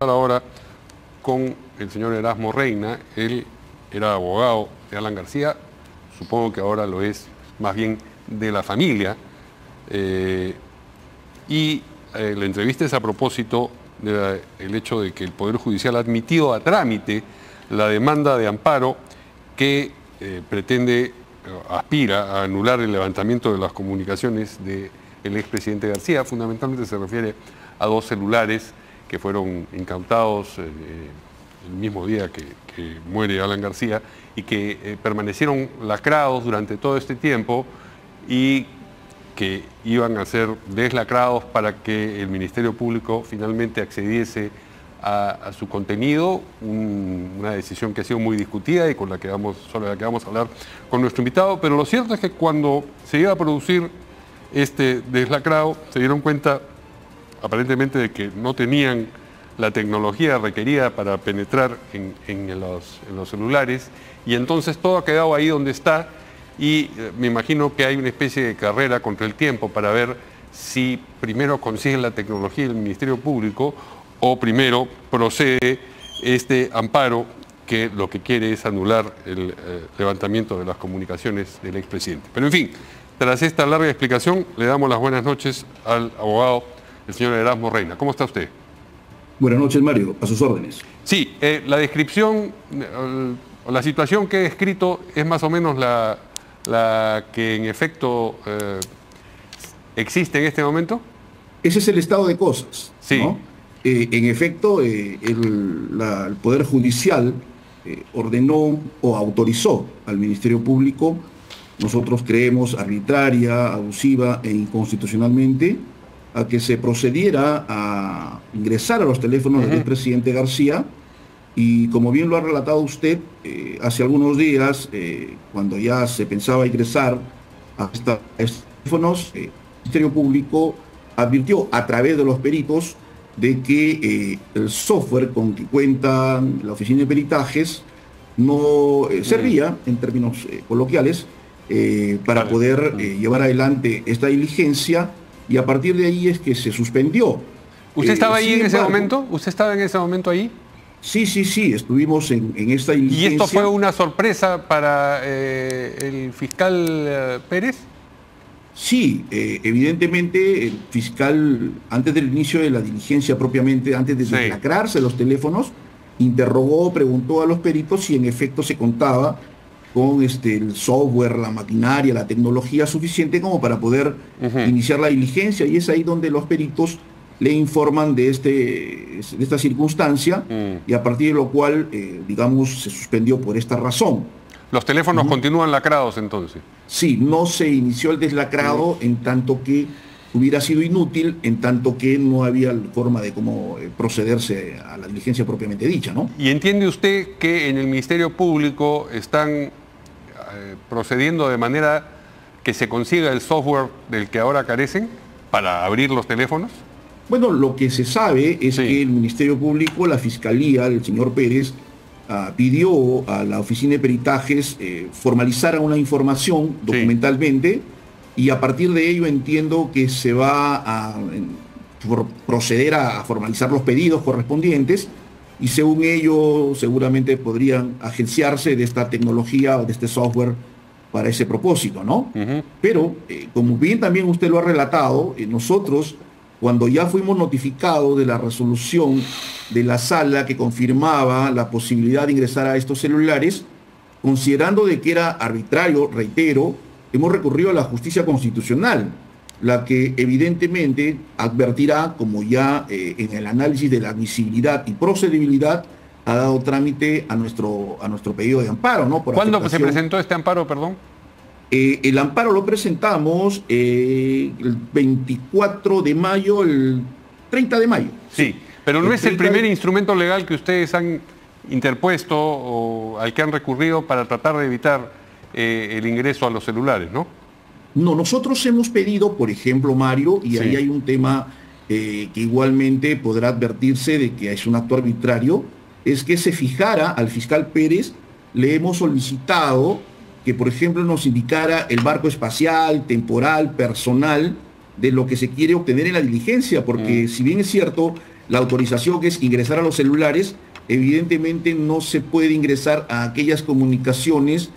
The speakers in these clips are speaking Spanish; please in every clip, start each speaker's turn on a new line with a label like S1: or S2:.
S1: ahora con el señor Erasmo Reina. Él era abogado de Alan García, supongo que ahora lo es más bien de la familia. Eh, y eh, la entrevista es a propósito del hecho de que el Poder Judicial ha admitido a trámite la demanda de amparo que eh, pretende, aspira a anular el levantamiento de las comunicaciones del expresidente García. Fundamentalmente se refiere a dos celulares que fueron incautados el mismo día que, muere Alan García y que eh, permanecieron lacrados durante todo este tiempo y que iban a ser deslacrados para que el Ministerio Público finalmente accediese a, su contenido, una decisión que ha sido muy discutida y con la que vamos, sobre la que vamos a hablar con nuestro invitado, pero lo cierto es que cuando se iba a producir este deslacrado, se dieron cuenta aparentemente de que no tenían la tecnología requerida para penetrar en, los, celulares y entonces todo ha quedado ahí donde está y eh, me imagino que hay una especie de carrera contra el tiempo para ver si primero consiguen la tecnología del Ministerio Público o primero procede este amparo que lo que quiere es anular el eh, levantamiento de las comunicaciones del expresidente. Pero en fin, tras esta larga explicación le damos las buenas noches al abogado, el señor Erasmo Reina. ¿Cómo está usted?
S2: Buenas noches, Mario. A sus órdenes.
S1: Sí, eh, la descripción eh, la situación que he escrito es más o menos la, que en efecto eh, existe en este momento.
S2: Ese es el estado de cosas.
S1: Sí.
S2: en efecto, el, el, Poder Judicial ordenó o autorizó al Ministerio Público, nosotros creemos arbitraria, abusiva e inconstitucionalmente, a que se procediera a ingresar a los teléfonos del presidente García y como bien lo ha relatado usted, eh, hace algunos días, eh, cuando ya se pensaba ingresar a, estos teléfonos, eh, el Ministerio Público advirtió a través de los peritos de que el software con que cuenta la oficina de peritajes no servía, en términos coloquiales, para poder llevar adelante esta diligencia y a partir de ahí es que se suspendió.
S1: ¿Usted estaba ahí en ese momento? ¿Usted estaba en ese momento ahí?
S2: Sí, sí, sí, estuvimos en, esta diligencia.
S1: ¿Y esto fue una sorpresa para eh, el fiscal eh, Pérez?
S2: Sí, eh, evidentemente el fiscal, antes del inicio de la diligencia propiamente, antes de sí. los teléfonos, interrogó, preguntó a los peritos si en efecto se contaba con este, el software, la maquinaria, la tecnología suficiente como para poder iniciar la diligencia y es ahí donde los peritos le informan de, este, de esta circunstancia mm. y a partir de lo cual, eh, digamos, se suspendió por esta razón.
S1: ¿Los teléfonos continúan lacrados entonces?
S2: Sí, no se inició el deslacrado en tanto que hubiera sido inútil, en tanto que no había forma de cómo eh, procederse a la diligencia propiamente dicha, ¿no?
S1: ¿Y entiende usted que en el Ministerio Público están eh, procediendo de manera que se consiga el software del que ahora carecen para abrir los teléfonos?
S2: Bueno, lo que se sabe es que el Ministerio Público, la Fiscalía, el señor Pérez, ah, pidió a la Oficina de Peritajes eh, formalizar una información documentalmente y a partir de ello entiendo que se va a proceder a formalizar los pedidos correspondientes y según ello seguramente podrían agenciarse de esta tecnología o de este software para ese propósito, ¿no? Pero, eh, como bien también usted lo ha relatado, eh, nosotros, cuando ya fuimos notificados de la resolución de la sala que confirmaba la posibilidad de ingresar a estos celulares, considerando de que era arbitrario, reitero, hemos recurrido a la justicia constitucional la que evidentemente advertirá, como ya eh, en el análisis de la admisibilidad y procedibilidad, ha dado trámite a nuestro, a nuestro pedido de amparo. ¿no?
S1: ¿Cuándo se presentó este amparo, perdón?
S2: Eh, el amparo lo presentamos eh, el 24 de mayo, el 30 de mayo.
S1: Sí, pero no es el primer instrumento legal que ustedes han interpuesto o al que han recurrido para tratar de evitar el ingreso a los celulares, ¿no?
S2: No, nosotros hemos pedido, por ejemplo, Mario, y ahí hay un tema eh, que igualmente podrá advertirse de que es un acto arbitrario, es que se fijara al fiscal Pérez, le hemos solicitado que, por ejemplo, nos indicara el barco espacial, temporal, personal, de lo que se quiere obtener en la diligencia, porque mm. si bien es cierto, la autorización que es ingresar a los celulares, evidentemente no se puede ingresar a aquellas comunicaciones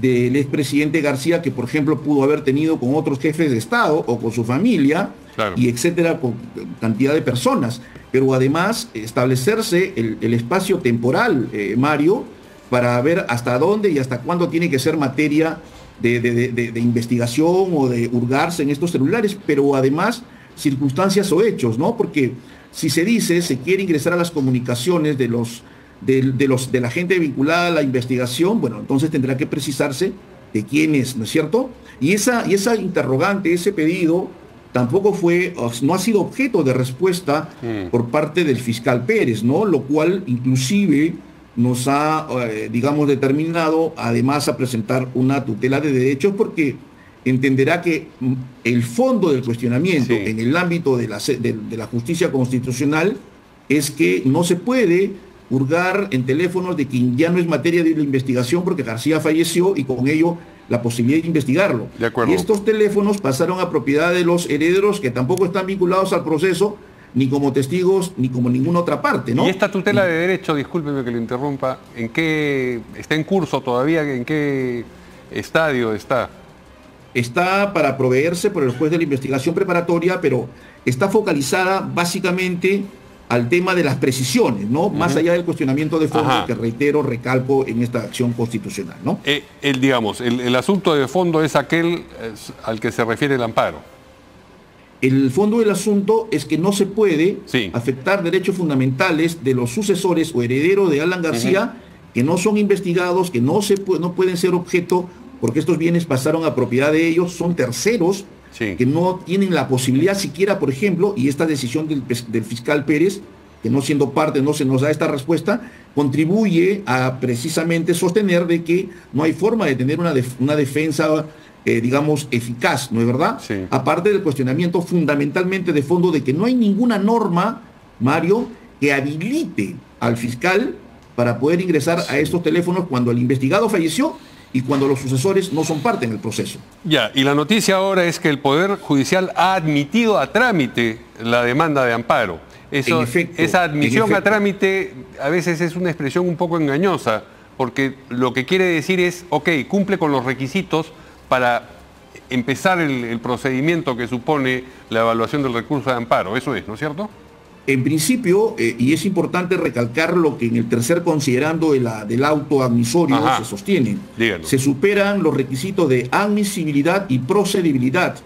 S2: del expresidente García que, por ejemplo, pudo haber tenido con otros jefes de Estado o con su familia, y etcétera, con cantidad de personas. Pero además establecerse el, espacio temporal, eh, Mario, para ver hasta dónde y hasta cuándo tiene que ser materia de, de, investigación o de hurgarse en estos celulares, pero además circunstancias o hechos, ¿no? Porque si se dice, se quiere ingresar a las comunicaciones de los de, los, de la gente vinculada a la investigación, bueno, entonces tendrá que precisarse de quién es, ¿no es cierto? Y esa, y esa interrogante, ese pedido, tampoco fue, no ha sido objeto de respuesta mm. por parte del fiscal Pérez, ¿no? Lo cual inclusive nos ha, eh, digamos, determinado además a presentar una tutela de derechos porque entenderá que mm, el fondo del cuestionamiento en el ámbito de la, de la justicia constitucional es que no se puede hurgar en teléfonos de quien ya no es materia de la investigación porque García falleció y con ello la posibilidad de investigarlo. y estos teléfonos pasaron a propiedad de los herederos que tampoco están vinculados al proceso ni como testigos ni como ninguna otra parte, ¿no?
S1: Y esta tutela de derecho, discúlpeme que lo interrumpa, ¿en qué está en curso todavía? ¿En qué estadio está?
S2: Está para proveerse por el juez de la investigación preparatoria, pero está focalizada básicamente al tema de las precisiones, ¿no? Más allá del cuestionamiento de fondo que reitero, recalco en esta acción constitucional, ¿no?
S1: Eh, el, digamos, el, asunto de fondo es aquel al que se refiere el amparo.
S2: El fondo del asunto es que no se puede afectar derechos fundamentales de los sucesores o herederos de Alan García que no son investigados, que no, se, no pueden ser objeto porque estos bienes pasaron a propiedad de ellos, son terceros que no tienen la posibilidad siquiera, por ejemplo, y esta decisión del, fiscal Pérez, que no siendo parte no se nos da esta respuesta, contribuye a precisamente sostener de que no hay forma de tener una, una defensa, eh, digamos, eficaz, ¿no es verdad? Aparte del cuestionamiento fundamentalmente de fondo de que no hay ninguna norma, Mario, que habilite al fiscal para poder ingresar a estos teléfonos cuando el investigado falleció y cuando los sucesores no son parte en el proceso.
S1: Ya, y la noticia ahora es que el Poder Judicial ha admitido a trámite la demanda de amparo. Eso, esa admisión a trámite a veces es una expresión un poco engañosa, porque lo que quiere decir es, ok, cumple con los requisitos para empezar el procedimiento que supone la evaluación del recurso de amparo. Eso es, ¿no es cierto?
S2: En principio, eh, y es importante recalcar lo que en el tercer considerando del auto admisorio se sostiene, se superan los requisitos de admisibilidad y procedibilidad.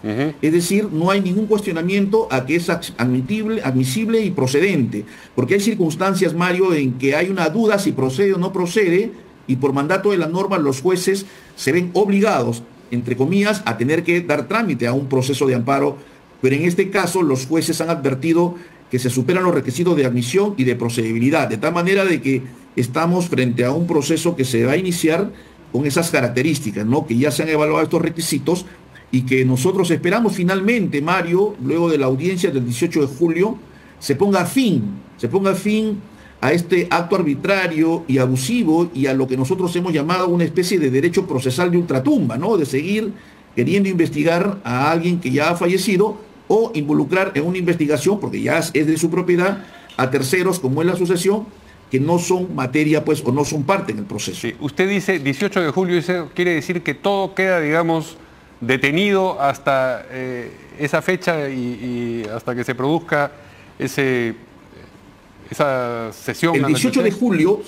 S2: Es decir, no hay ningún cuestionamiento a que es admitible, admisible y procedente, porque hay circunstancias, Mario, en que hay una duda si procede o no procede, y por mandato de la norma los jueces se ven obligados, entre comillas, a tener que dar trámite a un proceso de amparo, pero en este caso los jueces han advertido que se superan los requisitos de admisión y de procedibilidad, de tal manera de que estamos frente a un proceso que se va a iniciar con esas características, ¿no? Que ya se han evaluado estos requisitos y que nosotros esperamos finalmente, Mario, luego de la audiencia del 18 de julio, se ponga fin, se ponga fin a este acto arbitrario y abusivo y a lo que nosotros hemos llamado una especie de derecho procesal de ultratumba, ¿no? De seguir queriendo investigar a alguien que ya ha fallecido o involucrar en una investigación, porque ya es de su propiedad, a terceros, como es la sucesión, que no son materia, pues, o no son parte en el proceso.
S1: Usted dice 18 de julio, eso quiere decir que todo queda, digamos, detenido hasta eh, esa fecha y hasta que se produzca ese esa sesión.
S2: El 18 de julio,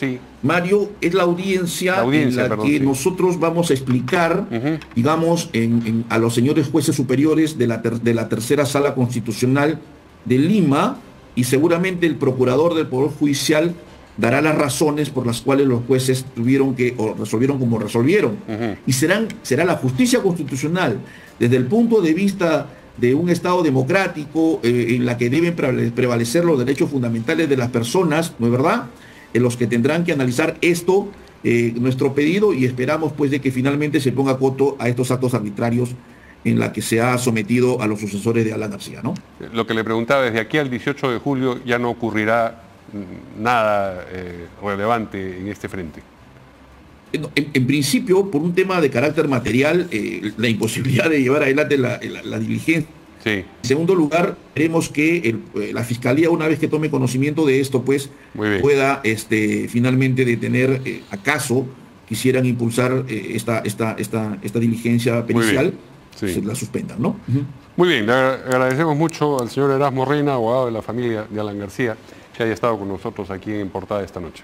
S2: Mario, es la audiencia, en la que nosotros vamos a explicar, digamos, a los señores jueces superiores de la, de la tercera sala constitucional de Lima y seguramente el procurador del Poder Judicial dará las razones por las cuales los jueces tuvieron que o resolvieron como resolvieron. Y serán, será la justicia constitucional desde el punto de vista de un Estado democrático eh, en la que deben prevalecer los derechos fundamentales de las personas, ¿no es verdad? En los que tendrán que analizar esto, eh, nuestro pedido, y esperamos pues de que finalmente se ponga coto a estos actos arbitrarios en la que se ha sometido a los sucesores de Alan García, ¿no?
S1: Lo que le preguntaba, desde aquí al 18 de julio ya no ocurrirá nada eh, relevante en este frente.
S2: En, principio, por un tema de carácter material, eh, la imposibilidad de llevar adelante la, diligencia. En segundo lugar, queremos que eh, la Fiscalía, una vez que tome conocimiento de esto, pues pueda este, finalmente detener, eh, acaso quisieran impulsar eh, esta, esta, esta, esta diligencia pericial, se la suspendan, ¿no?
S1: Muy bien, le agradecemos mucho al señor Erasmo Reina, abogado de la familia de Alan García, que haya estado con nosotros aquí en Portada esta noche.